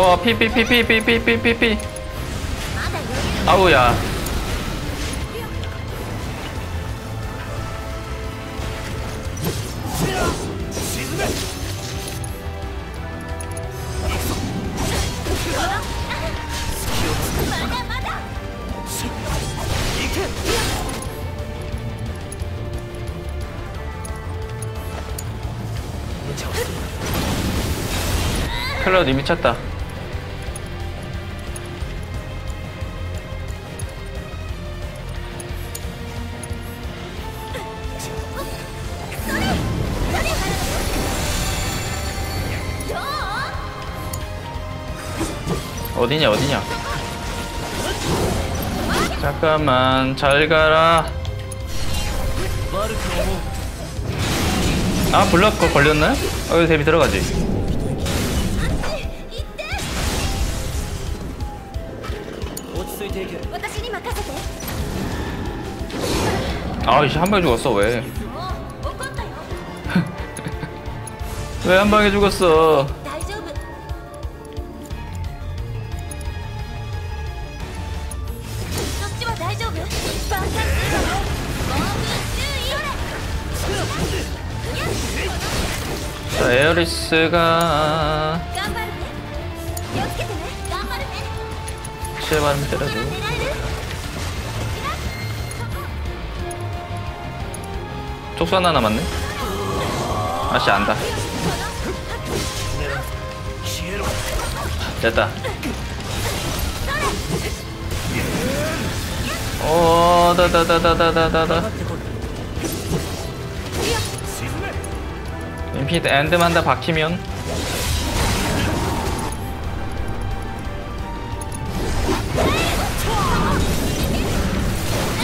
어, 피, 피, 피, 피, 피, 피, 피, 피, 피. 아우야. 클라우드 미쳤다 어디냐 어디냐? 잠깐만 잘 가라. 아 블럭 걸렸나? 어 데뷔 들어가지. 아이씨 한 방에 죽었어 왜 왜 한 방에 죽었어? 아리스가 제발 때려줘. 쪽수 하나 남았네. 아씨 안다. 됐다. 어, 오다다다다다다다. 램핏 엔드만 다 박히면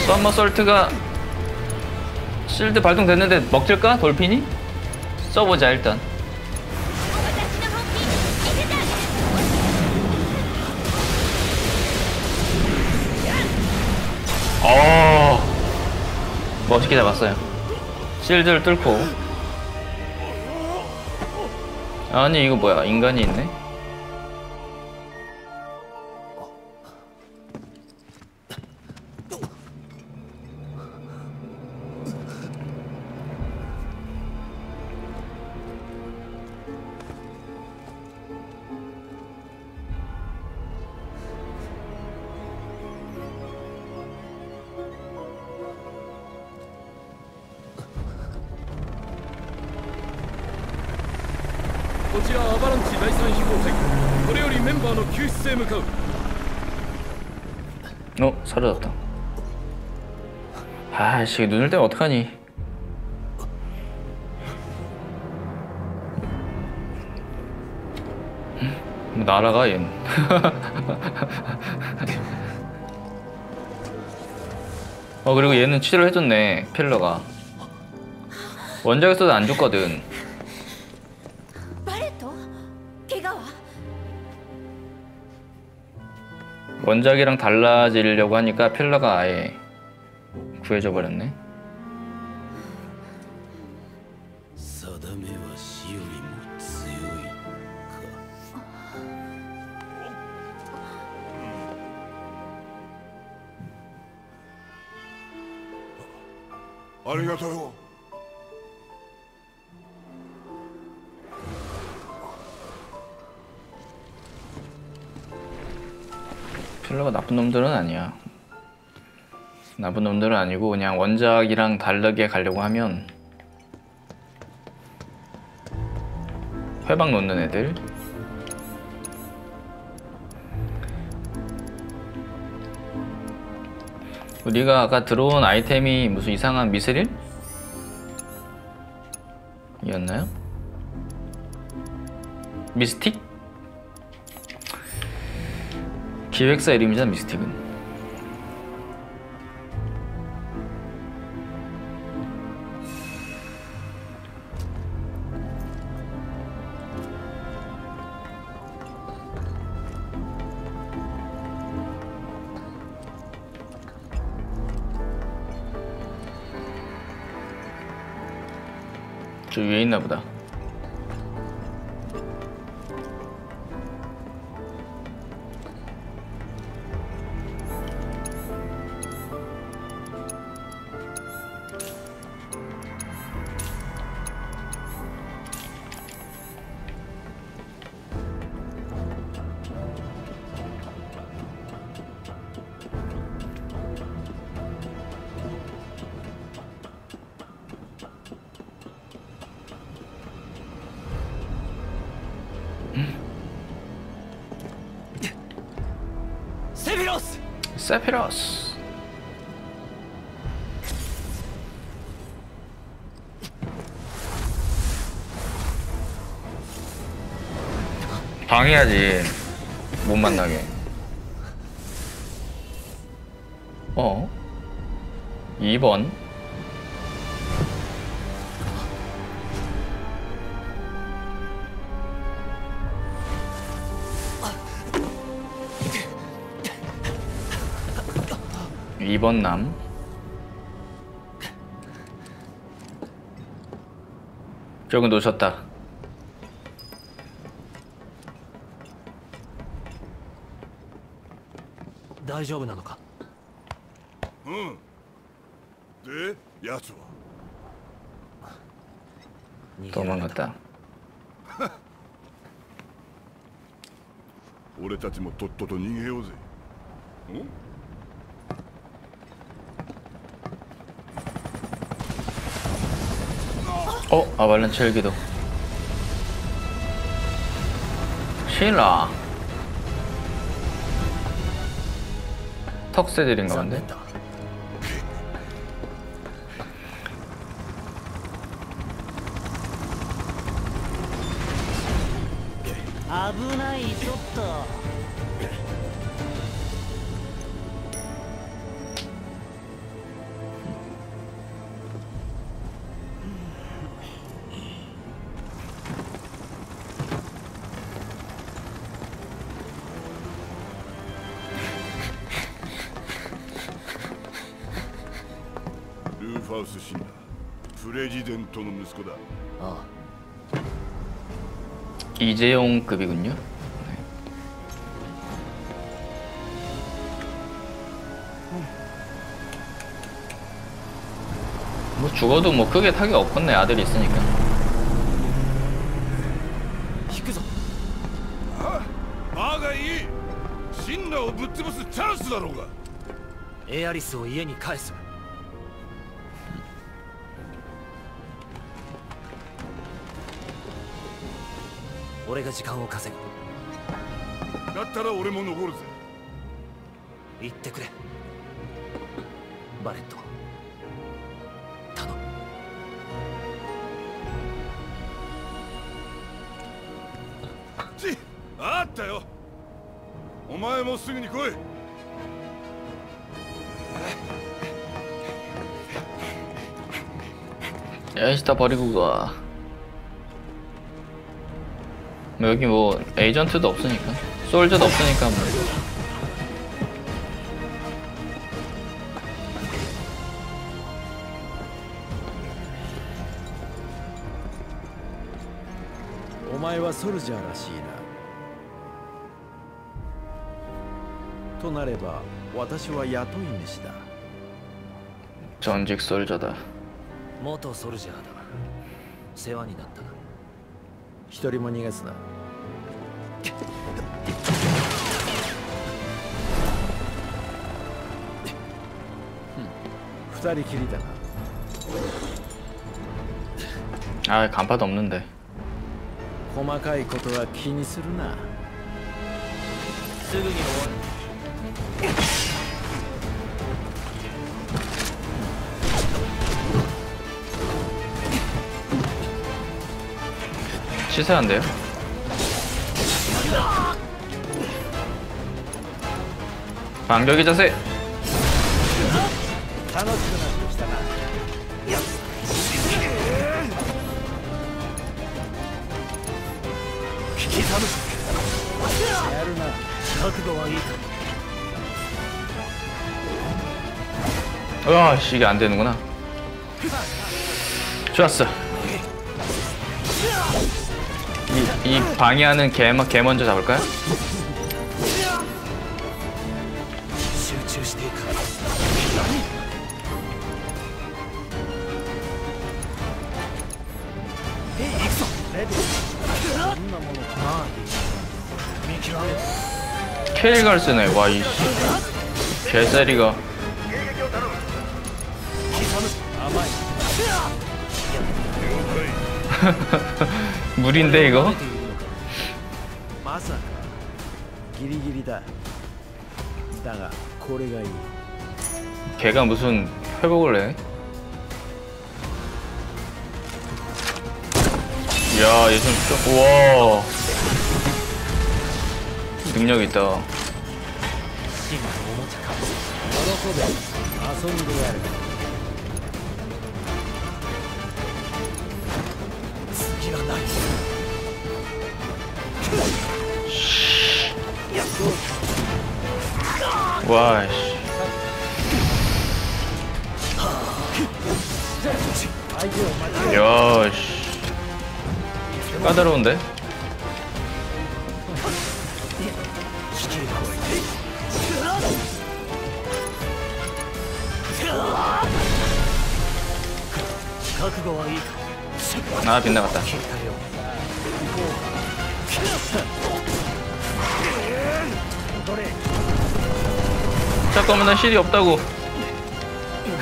썸머솔트가 실드 발동됐는데 먹힐까? 돌핀이? 써보자 일단 어 멋있게 잡았어요 실드를 뚫고 아니 이거 뭐야? 인간이 있네 ちらアバランチ第三飛行隊これよりメンバーの救出へ向かう 어 사라졌다 아씨 눈을 떼면 어떡하니 뭐 날아가 얘는 어 그리고 얘는 치료를 해줬네 필러가 원작에서도 안 줬거든 원작이랑 달라지려고 하니까 필러가 아예 구해져 버렸네. 아리가토요. 플러가 나쁜 놈들은 아니야 나쁜 놈들은 아니고 그냥 원작이랑 다르게 가려고 하면 회방 놓는 애들 우리가 아까 들어온 아이템이 무슨 이상한 미스릴? 이었나요? 미스틱? 기획사 이름이잖아 미스틱은 저 위에 있나 보다 세피로스. 세피로스. 방해야지 못 만나게. 어? 2번 이번 남. 저거 놓쳤다. 大丈夫なのかうんで奴は 도망갔다. 俺たちもとっとと逃げようぜん 어? 아발란체 헬기도 신라 턱새들인가 본데? 아브나이 쏟다 ファウス死んだプレジデントの息子だあ 이재용급이군요. 네. 뭐 죽어도 뭐 크게 타격 없겠네 아들이 있으니까. 引くぞああがいいシンラをぶっ潰すチャンスだろうがエアリスを家に返す 俺が時間を稼ぐ。だったら俺も残るぜ。行ってくれ。バレット。頼む。ちあったよ。お前もすぐに来い。や está por. 여기 뭐 에이전트도 없으니까 솔저도 없으니까 뭐.「お前はソルジャーらしいな」となれば私は雇い主だ 전직 솔저다. 元ソルジャーだ世話になったな一人も逃がすな ふん二人きりだな 아 간파도 없는데. 細かいことは気にするなすぐに終わる 치사한데요? 반격의 자세. 으아 이게 안되는구나. 좋았어. 이 방해하는 개, 개 먼저 잡을까요? 캐리갈 쓰네 와이 개세리가 물인데 이거? ギリギリだだが これがいい 걔가 무슨 회복을 해? 야, 얘 좀, 좀, 우와. 능력 있다. Wash. 요시 까다로운 데? 아 빗나갔다 聞いたよ 잠깐만, 나 힐이 없다고.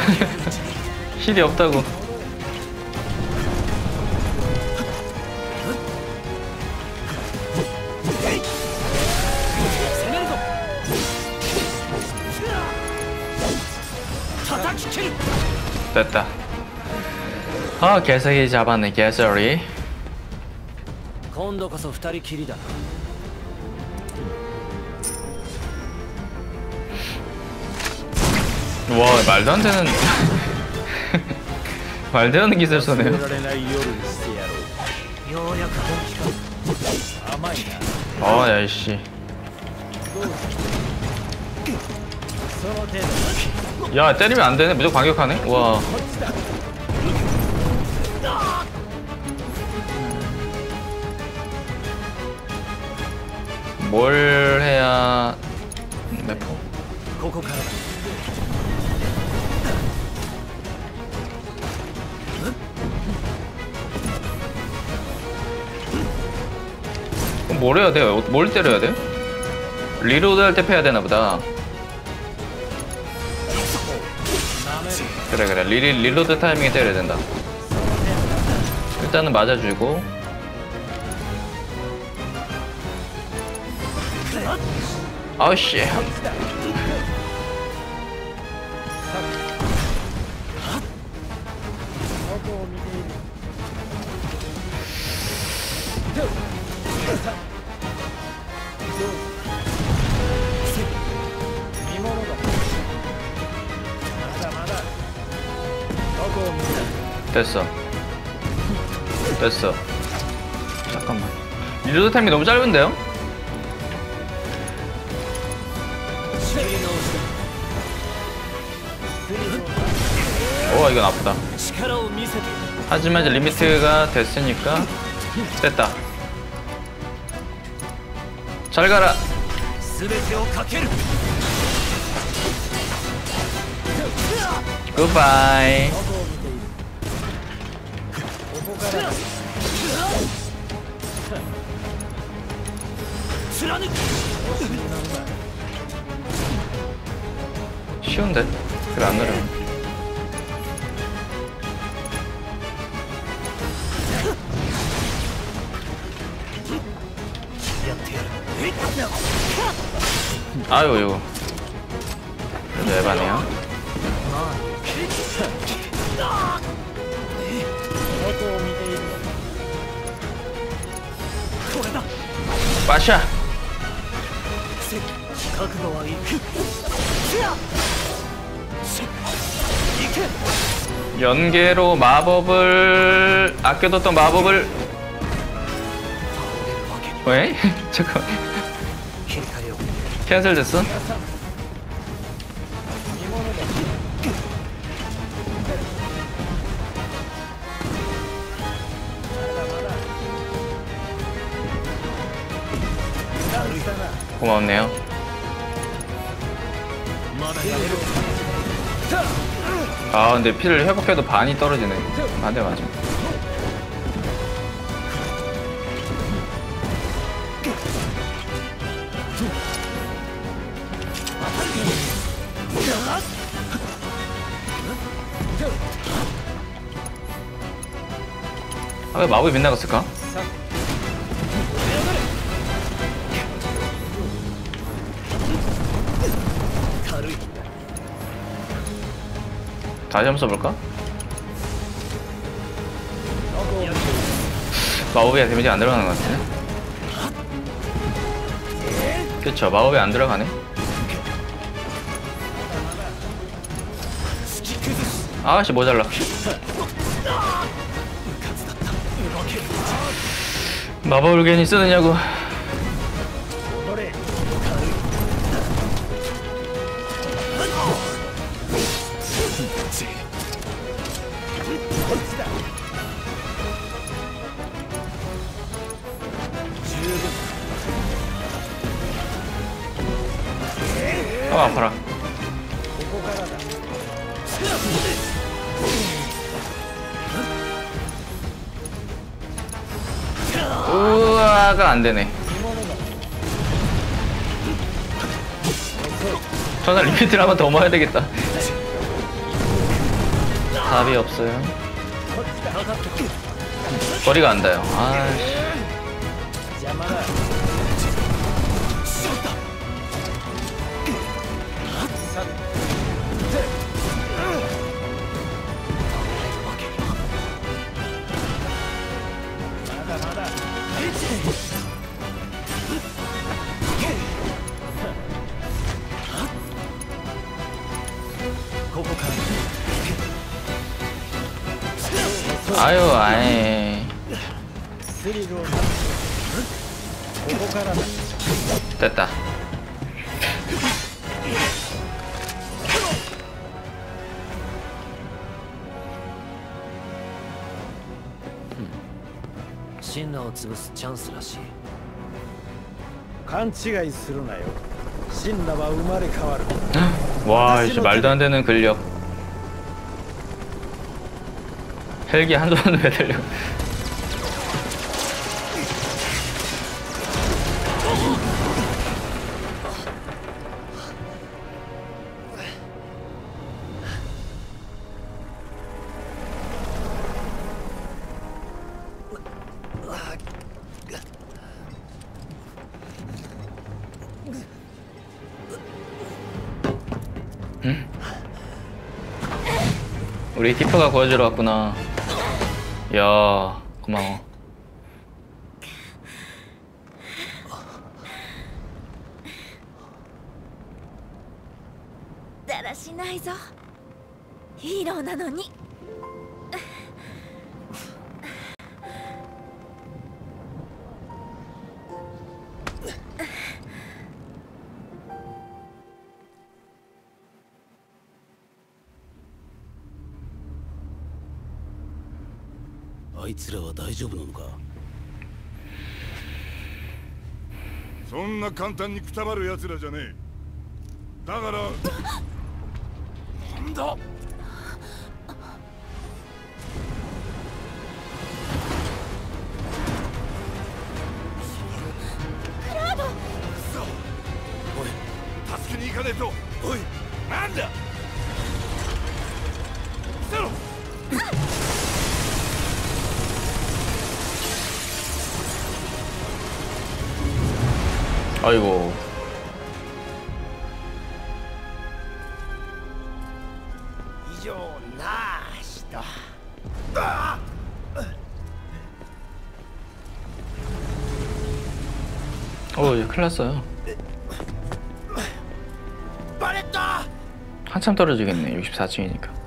힐이 없다고. 됐다. 아, 개새끼 잡았네, 개소리. 今度こそ二人きりだ 와 말도 안 되는 말도 안 되는 기술 써네요 아 야이씨. 야 때리면 안 되네. 무조건 반격하네. 와 뭘 해야 매포 뭘 해야 돼요? 뭘 때려야 돼? reload 할 때 패야 되나 보다. 그래 그래 re, reload 타이밍에 때려야 된다. 일단은 맞아주고 아우씨 됐어. 됐어. 잠깐만. reload time이 너무 짧은데요? 오 이건 아프다. 하지만 이제 limit가 됐으니까 됐다. 잘 가라. goodbye 느린데? 그래 안 느려 아유 이거 연계로 마법을 아껴뒀던 마법을 왜? 잠깐 캔슬 됐어? 고마웠네요 아 근데 피를 회복해도 반이 떨어지네 맞아 맞아 아, 왜 마법이 빗나갔을까? 다시 한번 써볼까? 마법이 데미지가 안 들어가는 것 같네 그쵸 마법이 안 들어가네. 아씨 모자라? 마법을 괜히 쓰느냐고 아 아파라 우와가 안 되네. 전화 리피트를 한번 더 모아야 되겠다. 답이 없어요. 거리가 안 닿아요. 아, 아유, 아이. 됐다. 음. 神羅を潰すチャンスらしい勘違いするなよ神羅は生まれ変わる 와, 이제 말도 안 되는 근력. 헬기 한 손으로 매달려. 우리 티프가 구해주러 왔구나. 야, 고마워. あいつらは大丈夫なのか？そんな簡単にくたばる奴らじゃねえ。だからなんだ？クラウドおい助けに行かねえと 큰일 났어요. 한참 떨어지겠네, 64층이니까.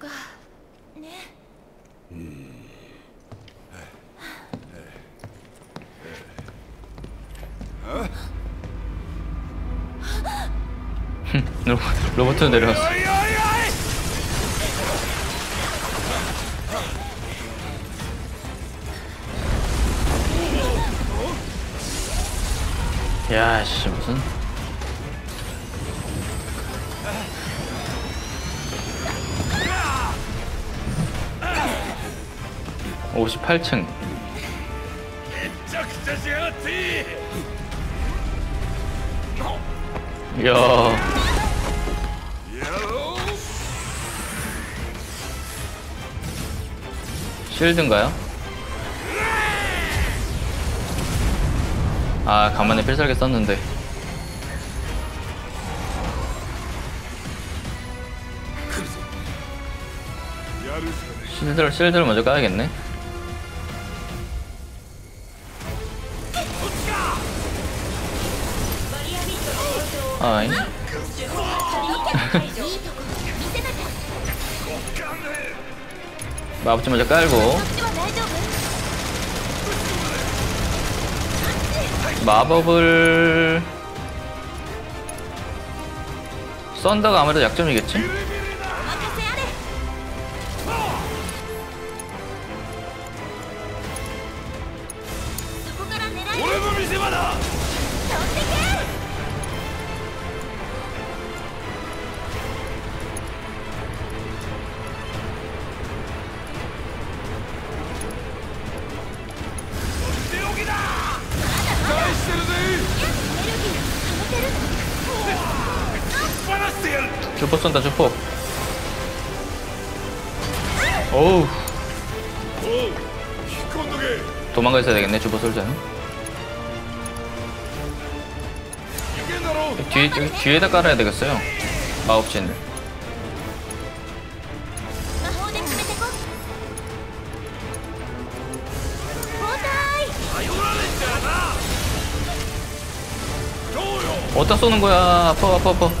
なんとかね 로- 로봇으로 내려갔어. 야, 씨, 무슨. 58층. 이야. 실드인가요? 아 간만에 필살기 썼는데. 실드를 실드를 먼저 까야겠네. 아이 마법지 먼저 깔고 마법을 썬더가 아무래도 약점이겠지? 주포 쏜다 주포. 어우. 도망가 있어야 되겠네 주포 쏠자는 뒤, 뒤에다 깔아야 되겠어요. 마법진을 어디다 쏘는 거야? 아파 아파 아파.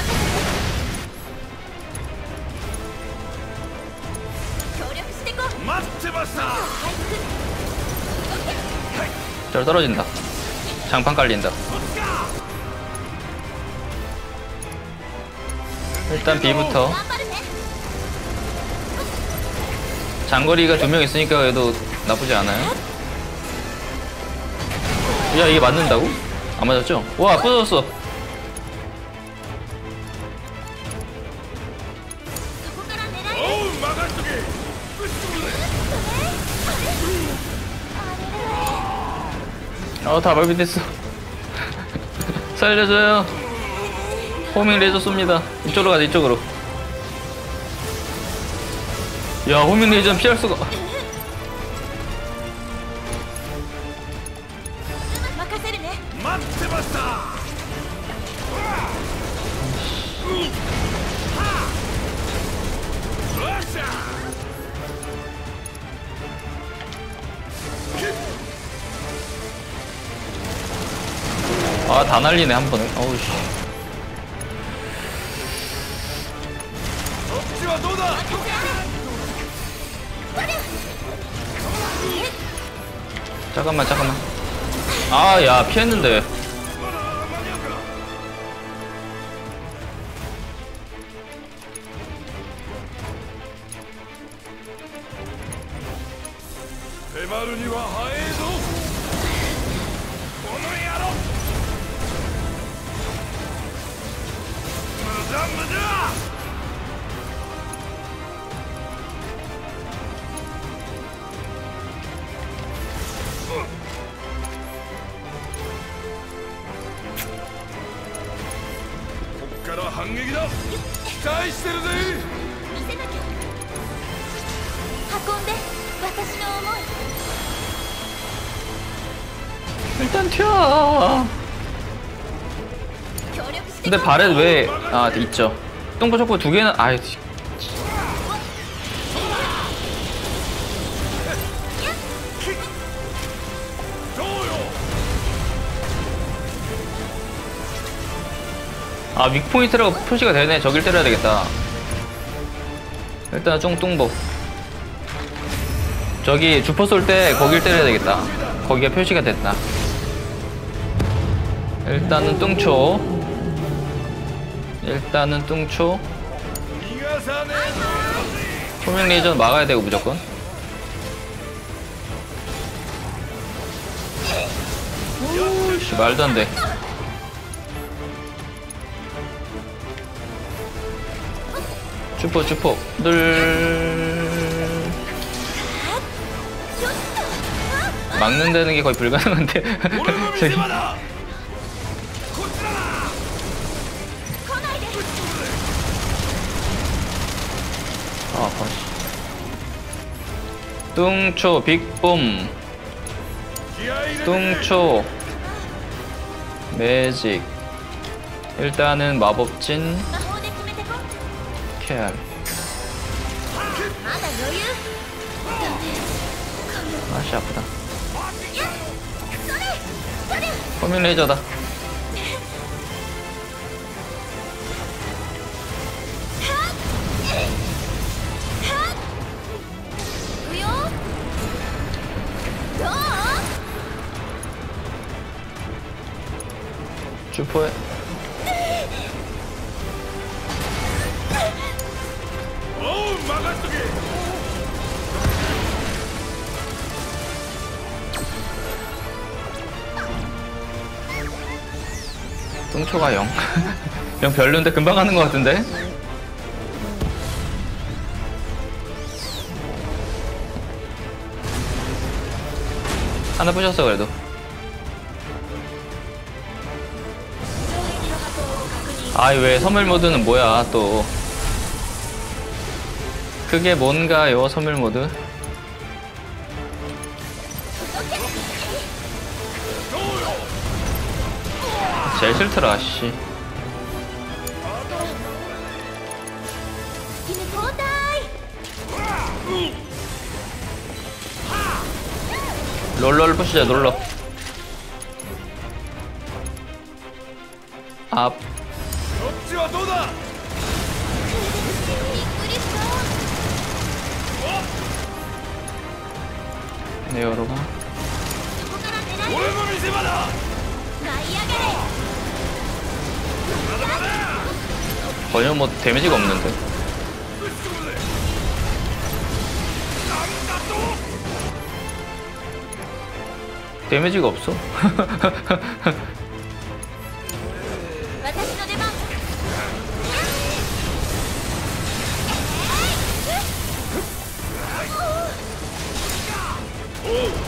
잘 떨어진다. 장판 깔린다. 일단 B부터. 장거리가 두 명 있으니까 그래도 나쁘지 않아요. 야 이게 맞는다고? 안 맞았죠? 와 부서졌어. 어, 다 발비됐어. 살려줘요. 호밍 레저 쏩니다. 이쪽으로 가자, 이쪽으로. 야, 호밍 레저는 피할 수가. 다 날리네 한 번에. 어우씨. 잠깐만 잠깐만. 아 야 피했는데. 撃だ期待してるぜ見せなきゃ運んで私の思い 일단 튀어. 協力して 근데 발에 왜, 아, 있죠. 똥꼬 촉구 두 개는, 아이, 아 윅포인트라고 표시가 되네. 저길 때려야 되겠다. 일단 쫑뚱보 저기 주포 쏠 때 거길 때려야 되겠다. 거기가 표시가 됐다. 일단은 뚱초. 일단은 뚱초. 소명 레이저 막아야 되고 무조건. 오씨 말도 안돼. 주포 주포. 늘 막는다는 게 거의 불가능한데. 저기. 아 아파 뚱초 빅봄 뚱초. 매직. 일단은 마법진. 해야 아씨 아프다. 포뮬 레이저다. 슈퍼에 똥초가 0. 0 별로인데 금방 가는 것 같은데? 하나 부셨어 그래도. 아왜 선물 모드는 뭐야 또. 그게 뭔가요, 섬멸 모드? 제일 싫더라, 씨. 롤러를 부시자, 롤러 앞. 네 여러분. 전혀 뭐 데미지가 없는데. 데미지가 없어? お